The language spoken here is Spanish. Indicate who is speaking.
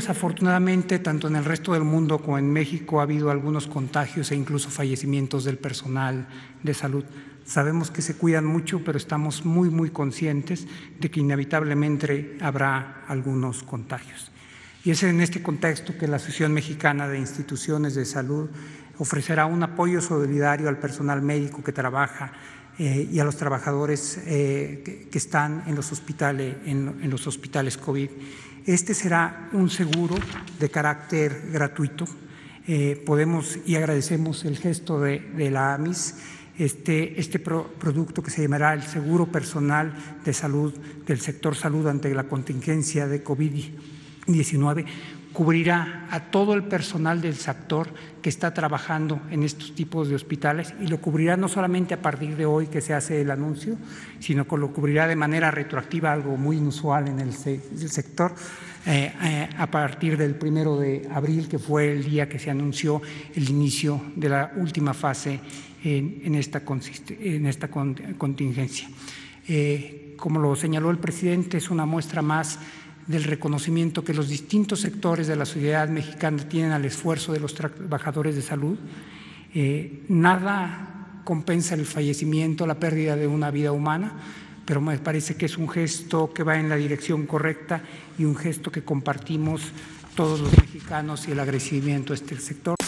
Speaker 1: Desafortunadamente, tanto en el resto del mundo como en México ha habido algunos contagios e incluso fallecimientos del personal de salud. Sabemos que se cuidan mucho, pero estamos muy, muy conscientes de que inevitablemente habrá algunos contagios. Y es en este contexto que la Asociación Mexicana de Instituciones de Salud ofrecerá un apoyo solidario al personal médico que trabaja eh, y a los trabajadores eh, que, están en los hospitales, en los hospitales COVID. Este será un seguro de carácter gratuito. Eh, podemos y agradecemos el gesto de, la AMIS, este, este pro, producto que se llamará el Seguro Personal de Salud del sector salud ante la contingencia de COVID-19 cubrirá a todo el personal del sector que está trabajando en estos tipos de hospitales y lo cubrirá no solamente a partir de hoy que se hace el anuncio, sino que lo cubrirá de manera retroactiva, algo muy inusual en el, sector, eh, eh, a partir del primero de abril, que fue el día que se anunció el inicio de la última fase en, en, esta, en esta, contingencia. Eh, como lo señaló el presidente, es una muestra más del reconocimiento que los distintos sectores de la sociedad mexicana tienen al esfuerzo de los trabajadores de salud. Eh, nada compensa el fallecimiento, la pérdida de una vida humana, pero me parece que es un gesto que va en la dirección correcta y un gesto que compartimos todos los mexicanos y el agradecimiento a este sector.